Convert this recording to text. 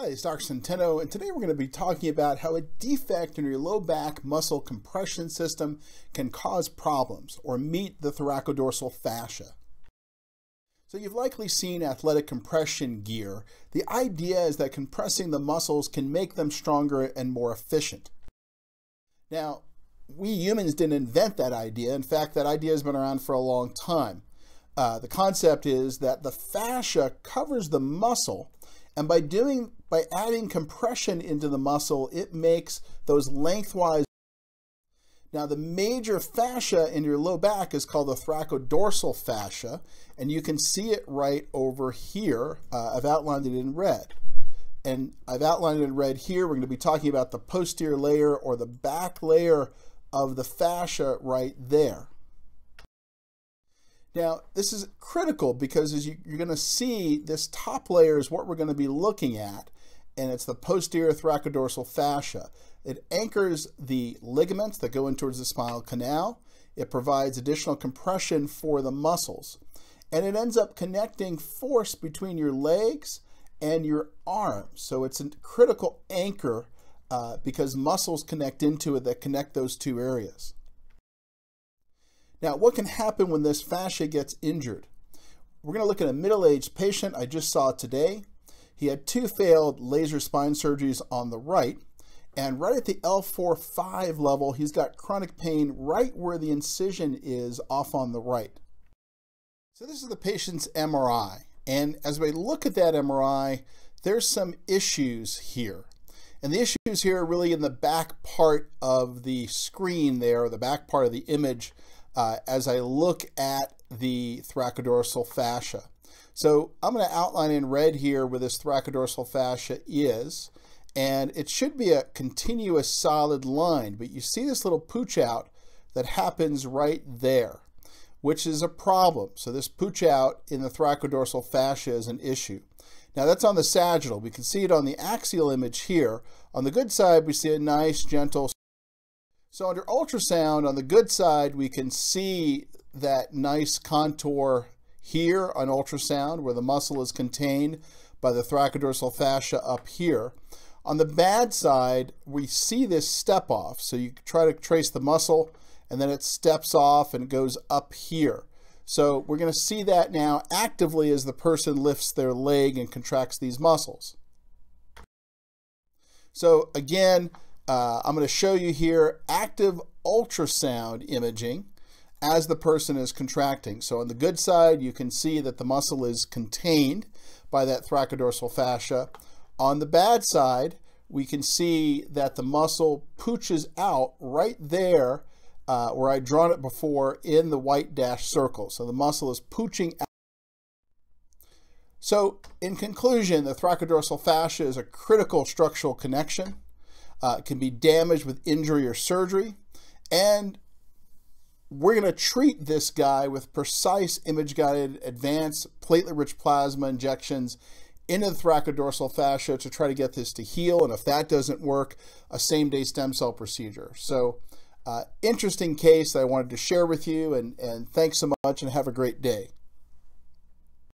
Hi, it's Dr. Centeno, and today we're going to be talking about how a defect in your low back muscle compression system can cause problems or meet the thoracodorsal fascia. So you've likely seen athletic compression gear. The idea is that compressing the muscles can make them stronger and more efficient. Now, we humans didn't invent that idea. In fact, that idea has been around for a long time. Uh, the concept is that the fascia covers the muscle and by doing by adding compression into the muscle, it makes those lengthwise. Now, the major fascia in your low back is called the thoracodorsal fascia, and you can see it right over here. Uh, I've outlined it in red. And I've outlined it in red here. We're going to be talking about the posterior layer or the back layer of the fascia right there. Now, this is critical because as you, are going to see, this top layer is what we're going to be looking at, and it's the posterior thoracodorsal fascia. It anchors the ligaments that go in towards the spinal canal. It provides additional compression for the muscles. And it ends up connecting force between your legs and your arms. So it's a critical anchor uh, because muscles connect into it that connect those two areas. Now, what can happen when this fascia gets injured? We're going to look at a middle-aged patient I just saw today. He had two failed laser spine surgeries on the right, and right at the L4-5 level, he's got chronic pain right where the incision is off on the right. So this is the patient's MRI, and as we look at that MRI, there's some issues here. And the issues here are really in the back part of the screen there, or the back part of the image uh, as I look at the thoracodorsal fascia. So I'm going to outline in red here where this thoracodorsal fascia is, and it should be a continuous solid line, but you see this little pooch out that happens right there, which is a problem. So this pooch out in the thoracodorsal fascia is an issue. Now that's on the sagittal. We can see it on the axial image here. On the good side, we see a nice, gentle so under ultrasound, on the good side, we can see that nice contour here on ultrasound where the muscle is contained by the thoracodorsal fascia up here. On the bad side, we see this step off. So you try to trace the muscle and then it steps off and goes up here. So we're going to see that now actively as the person lifts their leg and contracts these muscles. So again, uh, I'm going to show you here active ultrasound imaging as the person is contracting. So on the good side, you can see that the muscle is contained by that thoracodorsal fascia. On the bad side, we can see that the muscle pooches out right there uh, where I'd drawn it before in the white dashed circle. So the muscle is pooching out. So in conclusion, the thoracodorsal fascia is a critical structural connection uh, can be damaged with injury or surgery. And we're going to treat this guy with precise image guided advanced platelet rich plasma injections into the thoracodorsal fascia to try to get this to heal. And if that doesn't work, a same day stem cell procedure. So, uh, interesting case that I wanted to share with you. And, and thanks so much and have a great day.